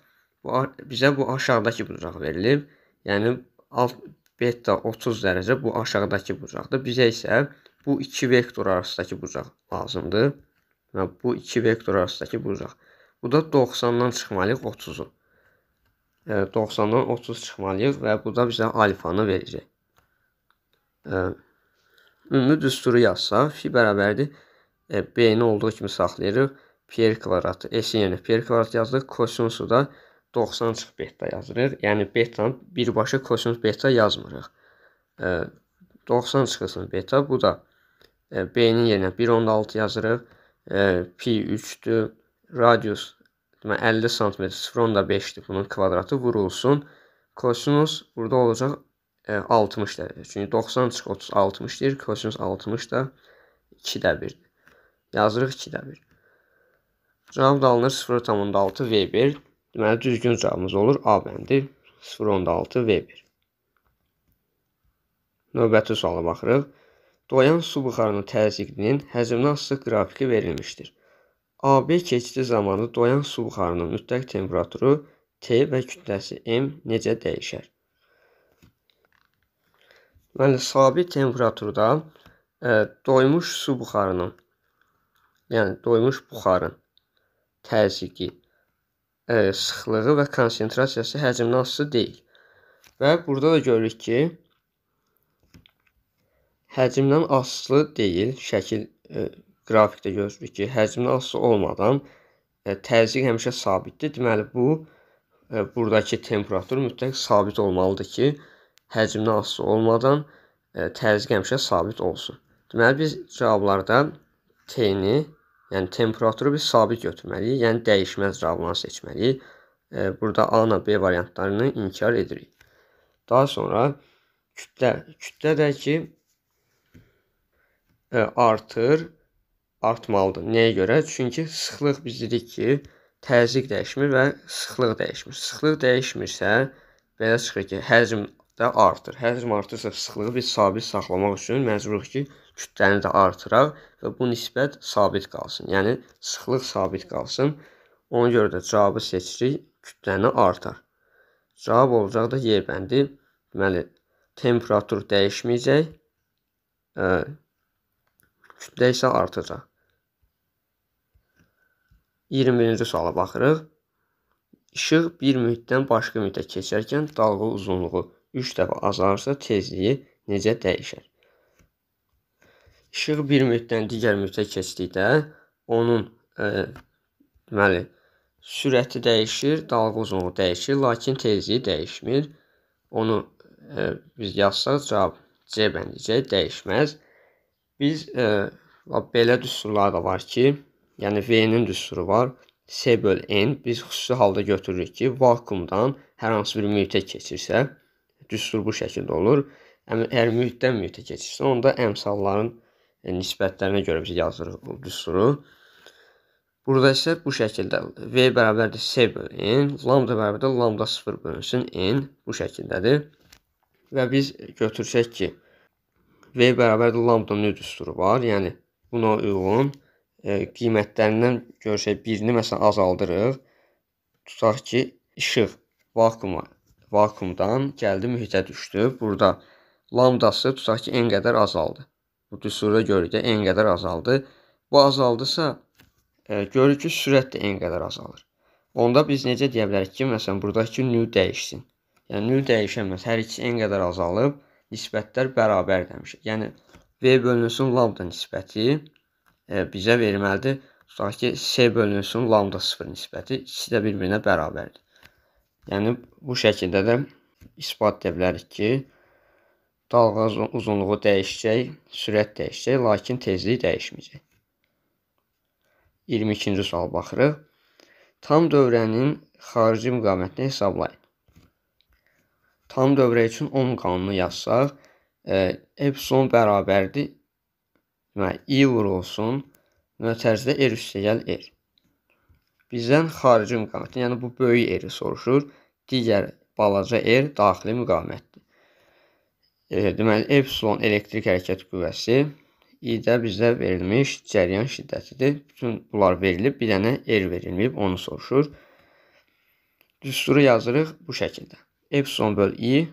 bu bizə bu aşağıdakı bucaq verilib. Yəni alt beta 30 dərəcə bu aşağıdakı bucaqdır. Bizə isə bu iki vektor arasındakı bucaq lazımdır. Və bu iki vektor arasındakı bucaq. Bu da 90-dan çıxmalıyıq 30-u. 90-dan 30 çıxmalıyıq və bu da bizə alfanı verəcək. Ümumi düsturu yazsaq, fi bərabərdir B-ni olduğu kimi saxlayırıq. Pi kvadratı, S-in yerinə pi kvadrat yazırıq. Kosinusu da 90 çıx beta yazırıq. Yəni betanı birbaşa kosinus beta yazmırıq. 90 çıxılsın beta. Bu da B-nin yerinə 1.6 yazırıq. Pi 3-dür. Radius Deməli 50 sm 0.5-dir bunun kvadratı vurulsun. Kosinus burada olacaq e, 60 dərəcə. Çünki 90 çıx 30 60 deyir. Kosinus 60 da 2-də 1-dir. Yazırıq 2-də 1. Cavab da alınır 0.6 V1. Deməli düzgün cavabımız olur A bəndi 0.6 V1. Növbəti suala baxırıq. Doyan su buxarının təzyiqinin həcmdən asılı qrafiki verilmişdir. AB keçidi zamanı doyan su buxarının mütləq temperaturu T və kütləsi M necə dəyişər? Deməli, sabit temperaturda ə, e, doymuş su buxarının, yəni doymuş buxarın təzyiqi, sıxlığı və konsentrasiyası həcmdən asılı deyil. Və burada da görürük ki, həcmdən asılı deyil, şəkil ə, qrafikdə görürük ki, həcmin asılı olmadan e, təzyiq həmişə sabitdir. Deməli bu e, buradakı temperatur mütləq sabit olmalıdır ki, həcmdən asılı olmadan e, təzyiq həmişə sabit olsun. Deməli biz cavablarda T-ni, yəni temperaturu biz sabit götürməliyik, yəni dəyişməz cavablarını seçməliyik. Burada A ilə B variantlarını inkar edirik. Daha sonra kütlə, kütlə də ki artır artmalıdır. Nəyə görə? Çünki sıxlıq biz dedik ki, təzyiq dəyişmir və sıxlıq dəyişmir. Sıxlıq dəyişmirsə, belə çıxır ki, həcm də artır. Həcm artırsa sıxlığı biz sabit saxlamaq üçün məcburuq ki, kütləni də artıraq və bu nisbət sabit qalsın. Yəni sıxlıq sabit qalsın. Ona görə də cavabı seçirik, kütləni artar. Cavab olacaq da Y bəndi. Deməli, temperatur dəyişməyəcək, ə, kütlə isə artacaq. 21-ci suala baxırıq. İşıq bir mühitdən başqa mühitə keçərkən dalğa uzunluğu 3 dəfə azalırsa tezliyi necə dəyişər? İşıq bir mühitdən digər mühitə keçdikdə onun e, deməli sürəti dəyişir, dalğa uzunluğu dəyişir, lakin tezliyi dəyişmir. Onu e, biz yazsaq cavab C bəndicə dəyişməz. Biz e, belə düsturlar da var ki, yəni V-nin düsturu var. S böl N biz xüsusi halda götürürük ki, vakuumdan hər hansı bir mühitə keçirsə, düstur bu şəkildə olur. Əgər mühitdən mühitə keçirsə, onda əmsalların nisbətlərinə görə biz yazırıq düsturu. Burada isə bu şəkildə V bərabərdir S böl N, lambda bərabərdir lambda 0 bölünsün N bu şəkildədir. Və biz götürsək ki, V bərabərdir lambda növ düsturu var, yəni buna uyğun e, qiymətlərindən görsək birini məsələn azaldırıq. Tutaq ki, işıq vakuuma, vakuumdan gəldi mühitə düşdü. Burada lambdası tutaq ki, n qədər azaldı. Bu düsturda görürük də n qədər azaldı. Bu azaldısa, e, görürük ki, sürət də n qədər azalır. Onda biz necə deyə bilərik ki, məsələn, buradakı nü dəyişsin. Yəni, nü dəyişənməz. Hər ikisi n qədər azalıb, nisbətlər bərabər demişik. Yəni, V bölünsün lambda nisbəti e, bizə verməlidir. Tutaq ki, S bölünsün lambda 0 nisbəti ikisi də bir-birinə bərabərdir. Yəni bu şəkildə də isbat edə bilərik ki, dalğa uzunluğu dəyişəcək, sürət dəyişəcək, lakin tezlik dəyişməyəcək. 22-ci sual baxırıq. Tam dövrənin xarici müqavimətini hesablayın. Tam dövrə üçün ohm qanunu yazsaq, e, epsilon bərabərdir Deməli, i vurulsun, mötərizədə r üstəgəl r. Bizdən xarici müqaviməti, yəni bu böyük r-i soruşur. Digər balaca r daxili müqavimətdir. E, deməli, epsilon elektrik hərəkət qüvvəsi, i-də bizə verilmiş cəryan şiddətidir. Bütün bunlar verilib, bir dənə r verilməyib, onu soruşur. Düsturu yazırıq bu şəkildə. Epsilon böl i,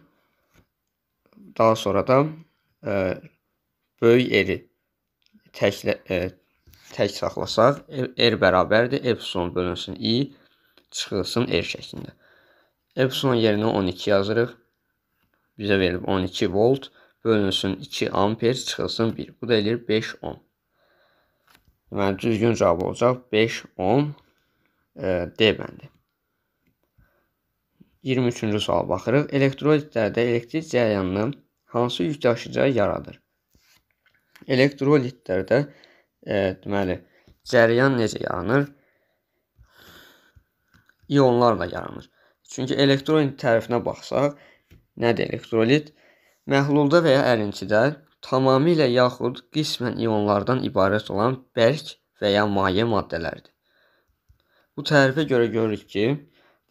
daha sonra da e, böyük r-i təklə, e, tək saxlasaq, R bərabərdir. Epsilon bölünsün I, çıxılsın R şəklində. Epsilon yerinə 12 yazırıq. Bizə verilib 12 volt bölünsün 2 amper çıxılsın 1. Bu da eləyir 5 ohm. Deməli, düzgün cavab olacaq 5 ohm e, D bəndi. 23-cü sual baxırıq. Elektrolitlərdə elektrik cərəyanını hansı yük daşıyacağı yaradır? Elektrolitlərdə e, deməli cərəyan necə yaranır? İonlarla yaranır. Çünki elektrolit tərifinə baxsaq, nədir elektrolit? Məhlulda və ya ərintidə tamamilə yaxud qismən ionlardan ibarət olan bərk və ya maye maddələrdir. Bu tərifə görə görürük ki,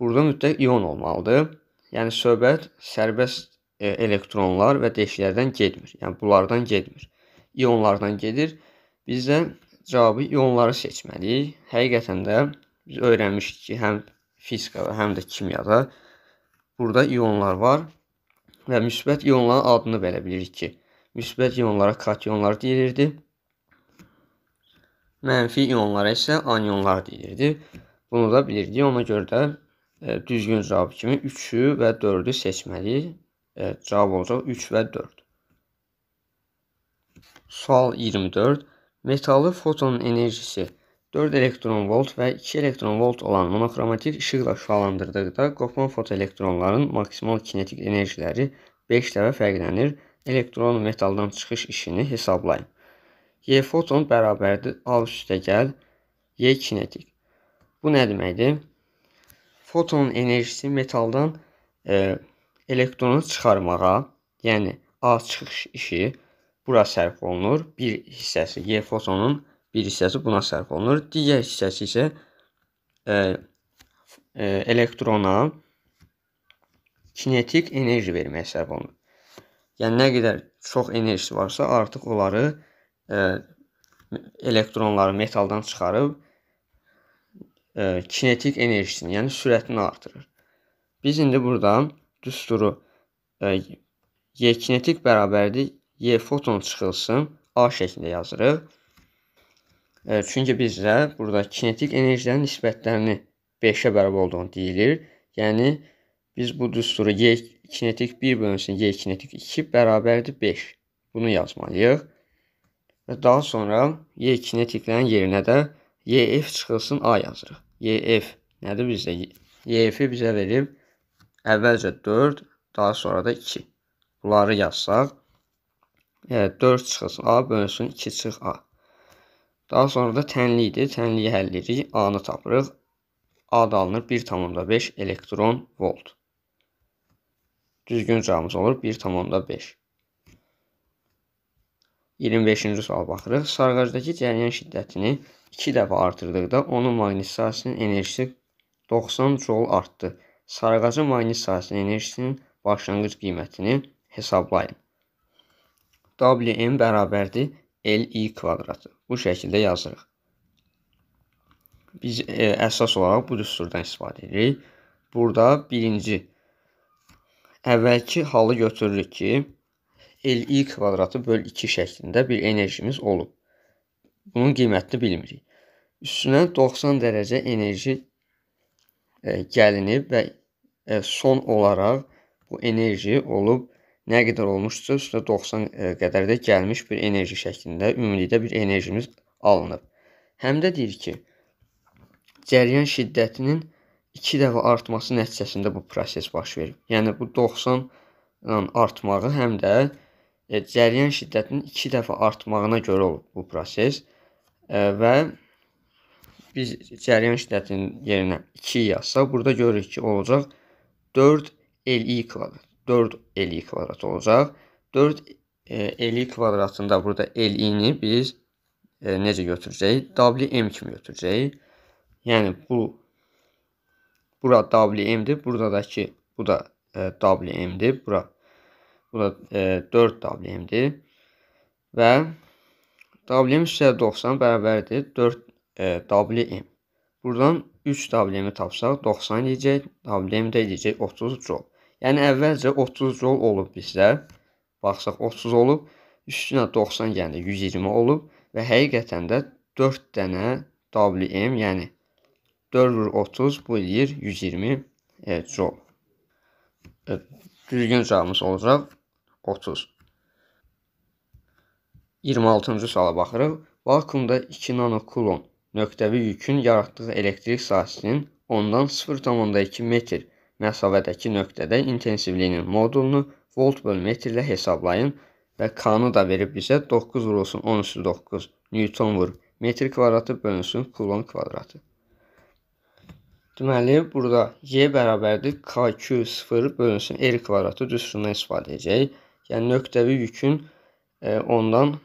burada mütləq ion olmalıdır. Yəni söhbət sərbəst e, elektronlar və deşiklərdən getmir. Yəni bunlardan getmir ionlardan gedir. Biz də cavabı ionları seçməliyik. Həqiqətən də biz öyrənmişik ki, həm fizikada, həm də kimyada burada ionlar var və müsbət ionların adını belə bilirik ki, müsbət ionlara kationlar deyilirdi. Mənfi ionlara isə anionlar deyilirdi. Bunu da bilirdik. Ona görə də e, düzgün cavab kimi 3-ü və 4-ü seçməliyik. E, cavab olacaq 3 və 4. Sual 24. Metallı fotonun enerjisi 4 elektron volt və 2 elektron volt olan monoxromatik işıqla şüalandırdıqda qopan fotoelektronların maksimal kinetik enerjiləri 5 dəfə fərqlənir. Elektron metaldan çıxış işini hesablayın. Y foton bərabərdir A üstə gəl Y kinetik. Bu nə deməkdir? Fotonun enerjisi metaldan e, elektronu çıxarmağa, yəni A çıxış işi bura sərf olunur. Bir hissəsi Y fotonun bir hissəsi buna sərf olunur. Digər hissəsi isə e, e, elektrona kinetik enerji vermək hesab olunur. Yəni nə qədər çox enerjisi varsa, artıq onları e, elektronları metaldan çıxarıb e, kinetik enerjisini, yəni sürətini artırır. Biz indi buradan düsturu e, Y kinetik bərabərdir Y foton çıxılsın A şəklində yazırıq. E, çünki bizdə burada kinetik enerjilərin nisbətlərini 5-ə bərabər olduğunu deyilir. Yəni biz bu düsturu Y kinetik 1 bölünsün Y kinetik 2 bərabərdir 5. Bunu yazmalıyıq. Və daha sonra Y kinetiklərin yerinə də YF çıxılsın A yazırıq. YF nədir bizdə? YF-i bizə verib əvvəlcə 4, daha sonra da 2. Bunları yazsaq, yəni 4 çıxılsın A bölünsün 2 çıx A. Daha sonra da tənlidir. Tənliyi həll edirik. A-nı tapırıq. A da alınır 1,5 elektron volt. Düzgün cavabımız olur 1,5. 25-ci sual baxırıq. Sarğacdakı cəryan şiddətini 2 dəfə artırdıqda onun maqnit sahəsinin enerjisi 90 joule artdı. Sarğacın maqnit sahəsinin enerjisinin başlanğıc qiymətini hesablayın. WM bərabərdir LI kvadratı. Bu şəkildə yazırıq. Biz e, əsas olaraq bu düsturdan istifadə edirik. Burada birinci əvvəlki halı götürürük ki, LI kvadratı böl 2 şəklində bir enerjimiz olub. Bunun qiymətini bilmirik. Üstünə 90 dərəcə enerji e, gəlinib və e, son olaraq bu enerji olub nə qədər olmuşsa, üstə 90 e, qədər də gəlmiş bir enerji şəklində ümumilikdə bir enerjimiz alınıb. Həm də deyir ki, cəryan şiddətinin 2 dəfə artması nəticəsində bu proses baş verib. Yəni bu 90 artmağı həm də e, cəryan şiddətinin 2 dəfə artmağına görə olub bu proses e, və biz cəryan şiddətinin yerinə 2 yazsaq, burada görürük ki, olacaq 4 LI kvadrat. 4 LI kvadrat olacaq. 4 e, LI kvadratında burada LI-ni biz e, necə götürəcəyik? WM kimi götürəcəyik. Yəni bu bura WM-dir. Buradakı bu da e, WM-dir. Bura bu da e, 4 WM-dir. Və WM üstə 90 bərabərdir 4 e, WM. Buradan 3 WM-i tapsaq 90 eləyəcək. WM də eləyəcək 30 joule. Yəni əvvəlcə 30 jol olub bizdə. Baxsaq 30 olub. Üstünə 90 gəndə 120 olub və həqiqətən də 4 dənə WM, yəni 4 vur 30 bu eləyir 120 e, jol. E, düzgün cavabımız olacaq 30. 26-cı suala baxırıq. Vakuumda 2 nanokulon nöqtəvi yükün yaratdığı elektrik sahəsinin ondan 0,2 metr məsafədəki nöqtədə intensivliyinin modulunu volt böl metrlə hesablayın və K-nı da verib bizə 9 vurulsun 10 üstü 9 Newton vur metr kvadratı bölünsün kulon kvadratı. Deməli, burada Y bərabərdir KQ0 bölünsün R kvadratı düsturundan istifadə edəcəyik. Yəni, nöqtəvi yükün e, ondan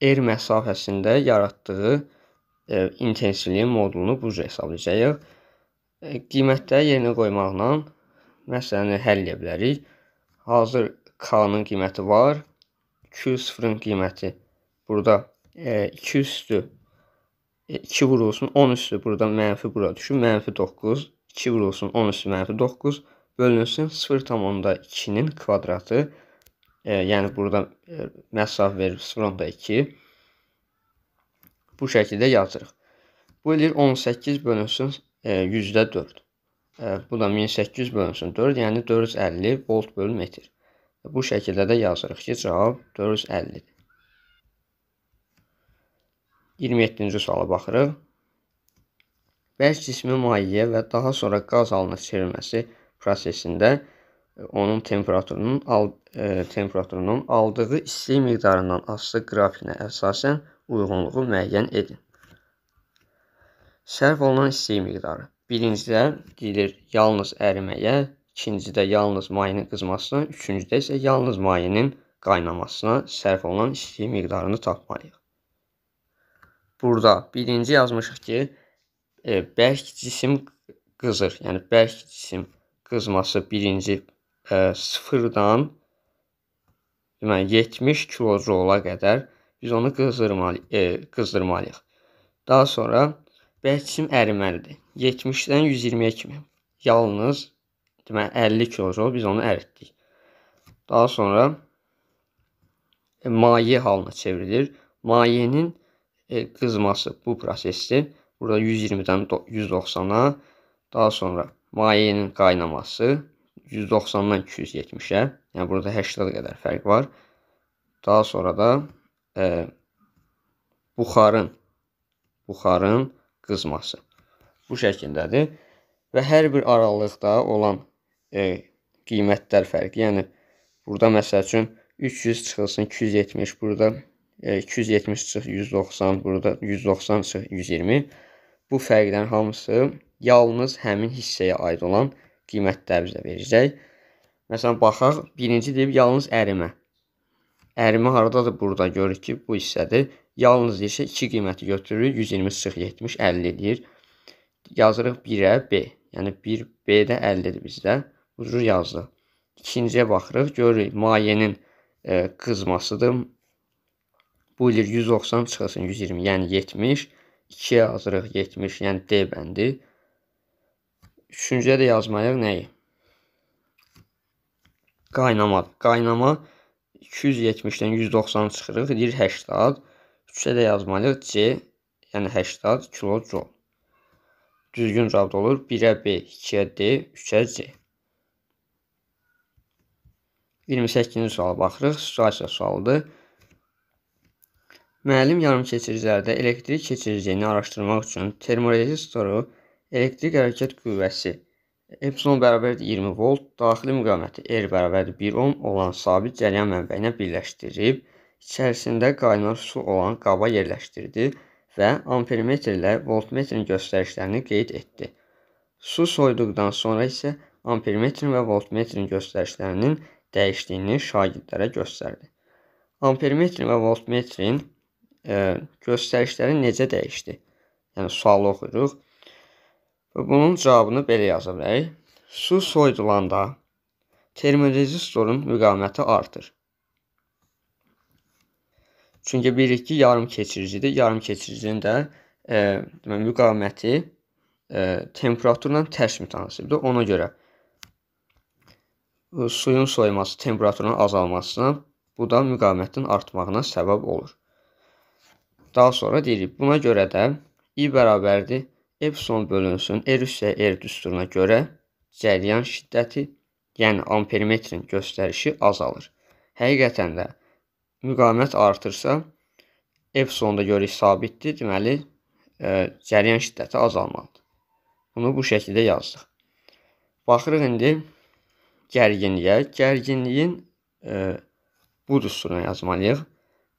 R məsafəsində yaratdığı e, intensivliyin modulunu bu cür hesablayacağıq. E, qiymətləri yerinə qoymaqla məsələni həll edə bilərik. Hazır K-nın qiyməti var. Q0-ın qiyməti burada 2 üstü 2 vurulsun 10 üstü burada mənfi bura düşür. Mənfi 9. 2 vurulsun 10 üstü mənfi 9 bölünsün 0,2-nin kvadratı. E, yəni burada e, məsafə verir 0,2. Bu şəkildə yazırıq. Bu eləyir 18 bölünsün 4. Bu da 1800 bölünsün 4, yəni 450 volt bölü metr. Bu şəkildə də yazırıq ki, cavab 450-dir. 27-ci suala baxırıq. Bərk cismi mayeyə və daha sonra qaz halına çevrilməsi prosesində onun temperaturunun al, e, temperaturunun aldığı istilik miqdarından asılı qrafikinə əsasən uyğunluğu müəyyən edin. Sərf olunan istilik miqdarı. Birincidə deyilir yalnız əriməyə, ikincidə yalnız mayenin qızmasına, üçüncüdə isə yalnız mayenin qaynamasına sərf olunan istilik miqdarını tapmalıyıq. Burada birinci yazmışıq ki, e, bərk cisim qızır, yəni bərk cisim qızması birinci e, sıfırdan deməli 70 kilojoula qədər biz onu qızdırmalı, e, qızdırmalıyıq. Daha sonra bərkisim əriməlidir. 70-dən 120-yə kimi yalnız deməli 50 kilojoul biz onu əritdik. Daha sonra e, maye halına çevrilir. Mayenin e, qızması bu prosesdir. Burada 120-dən 190-a, daha sonra mayenin qaynaması 190-dan 270-ə, yəni burada 80 qədər fərq var. Daha sonra da e, buxarın buxarın qızması bu şəkildədir və hər bir aralıqda olan e, qiymətlər fərqi, yəni burada məsəl üçün 300 çıxılsın 270, burada 270 çıx 190, burada 190 çıx 120. Bu fərqlərin hamısı yalnız həmin hissəyə aid olan qiymətləri bizə verəcək. Məsələn, baxaq, birinci deyib yalnız ərimə. Ərimə haradadır? Burada görürük ki, bu hissədir. Yalnız isə iki qiyməti götürürük. 120 çıx 70, 50 edir. Yazırıq 1-ə B. Yəni 1B-də 50-dir bizdə. Cür yazdıq. İkinciyə baxırıq, görürük mayenin e, qızmasıdır. Bu il 190 çıxılsın 120, yəni 70. 2-yə yazırıq 70, yəni D bəndi. Üçüncüyə də yazmalıyıq nəyi? Qaynama. Qaynama 270-dən 190 çıxırıq, deyir 80. 3-ə də yazmalıyıq C, yəni 80 kilojoule. Düzgün cavab olur. 1-ə B, 2-yə D, 3-ə C. 28-ci suala baxırıq. Situasiya sualıdır. Müəllim yarımkeçiricilərdə elektrik keçiriciliyini araşdırmaq üçün termorezistoru elektrik hərəkət qüvvəsi epsilon bərabərdir 20 volt, daxili müqaviməti R bərabərdir 1 ohm olan sabit cəryan mənbəyinə birləşdirib, içərisində qaynar su olan qaba yerləşdirdi və ampermetr ilə voltmetrin göstərişlərini qeyd etdi. Su soyuduqdan sonra isə ampermetrin və voltmetrin göstərişlərinin dəyişdiyini şagirdlərə göstərdi. Ampermetrin və voltmetrin e, göstərişləri necə dəyişdi? Yəni sualı oxuyuruq. Və bunun cavabını belə yaza bilərik. Su soyudulanda termorezistorun müqaviməti artır. Çünki bilirik ki, yarım keçiricidir. Yarım keçiricinin də e, demək, müqaviməti e, temperaturla tərs mütənasibdir. Ona görə suyun soyuması temperaturun azalmasına, bu da müqavimətin artmağına səbəb olur. Daha sonra deyirik, buna görə də i bərabərdir epsilon bölünsün R üstə R düsturuna görə cəryan şiddəti, yəni ampermetrin göstərişi azalır. Həqiqətən də müqavimət artırsa, epsilonda görürük sabitdir, deməli e, cəryan şiddəti azalmalıdır. Bunu bu şəkildə yazdıq. Baxırıq indi gərginliyə. Gərginliyin e, bu düsturuna yazmalıyıq.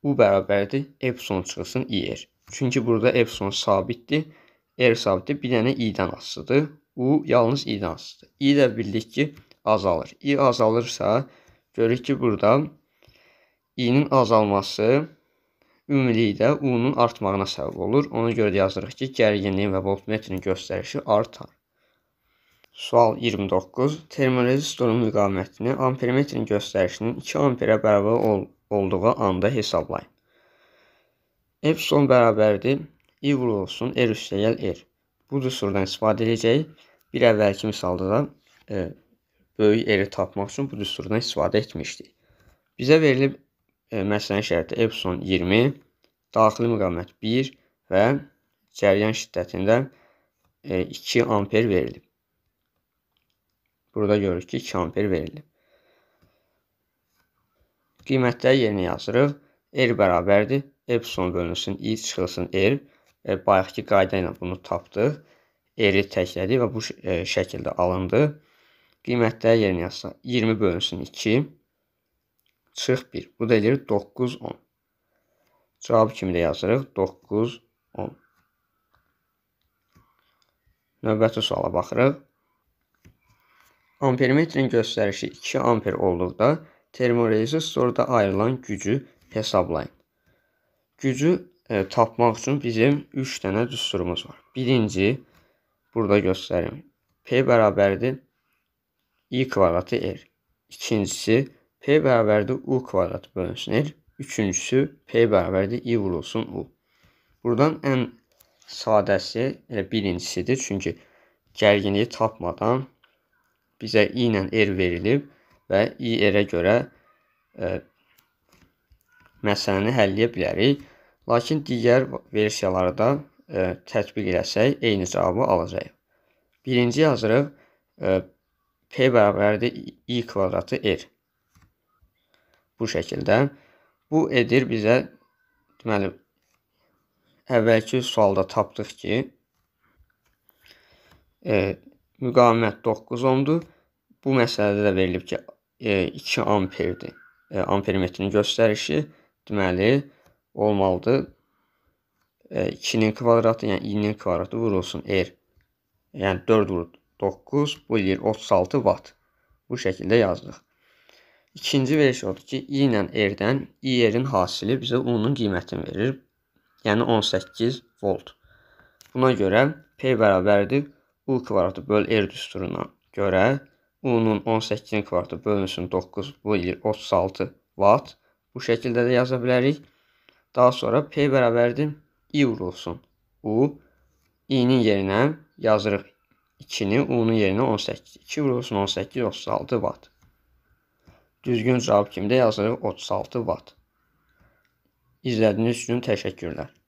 U bərabərdir epsilon çıxılsın IR. Çünki burada epsilon sabitdir. R sabitdir. Bir dənə i-dən asılıdır. U yalnız i-dən asılıdır. i də bildik ki, azalır. i azalırsa, görürük ki, burada i-nin azalması ümumilikdə u-nun artmağına səbəb olur. Ona görə də yazırıq ki, gərginliyin və voltmetrin göstərişi artar. Sual 29. Termorezistorun müqavimətini ampermetrin göstərişinin 2 amperə bərabər ol olduğu anda hesablayın. Epsilon bərabərdir i vurulsun r üstəgəl r. Bu düsturdan istifadə edəcəyik. Bir əvvəlki misalda da e, böyük r-i tapmaq üçün bu düsturdan istifadə etmişdik. Bizə verilib məsələnin şərti epsilon 20, daxili müqavimət 1 və cəryan şiddətində e, 2 amper verilib. Burada görürük ki, 2 amper verilib. Qiymətləri yerinə yazırıq. R bərabərdir. Epsilon bölünsün i çıxılsın R. E, bayaqki qayda ilə bunu tapdıq. R-i təklədik və bu e, şəkildə alındı. Qiymətləri yerinə yazsaq 20 bölünsün 2 çıx 1. Bu da eləyir 9 10. Cavab kimi də yazırıq 9 10. Növbəti suala baxırıq. Ampermetrin göstərişi 2 amper olduqda termorezistorda ayrılan gücü hesablayın. Gücü e, tapmaq üçün bizim 3 dənə düsturumuz var. Birinci, burada göstərim. P bərabərdir i kvadratı r. İkincisi p bərabərdir u kvadrat bölünsün r. Üçüncüsü p bərabərdir i vurulsun u. Buradan ən sadəsi elə birincisidir. Çünki gərginliyi tapmadan bizə i ilə r verilib və i r-ə görə e, məsələni həll edə bilərik. Lakin digər versiyalarda e, tətbiq eləsək, eyni cavabı alacağıq. Birinci yazırıq, e, p bərabərdir i kvadratı r. Bu şəkildə. Bu edir bizə, deməli, əvvəlki sualda tapdıq ki, e, müqavimət 9 ohmdur. Bu məsələdə də verilib ki, e, 2 amperdir. E, ampermetrin göstərişi deməli olmalıdır. E, 2-nin kvadratı, yəni i-nin kvadratı vurulsun r. Yəni 4 vurur 9, bu eləyir 36 watt. Bu şəkildə yazdıq. İkinci versiya odur ki, i ilə r-dən i r-in hasili bizə u-nun qiymətini verir. Yəni 18 volt. Buna görə p bərabərdir u kvadratı böl r düsturuna görə u-nun 18-in kvadratı bölünsün 9, bu eləyir 36 watt. Bu şəkildə də yaza bilərik. Daha sonra p bərabərdir i vurulsun. u i-nin yerinə yazırıq 2-ni, u-nun yerinə 18. 2 vurulsun 18, 36 watt. Düzgün cavab kimi də yazırıq 36 watt. İzlədiyiniz üçün təşəkkürlər.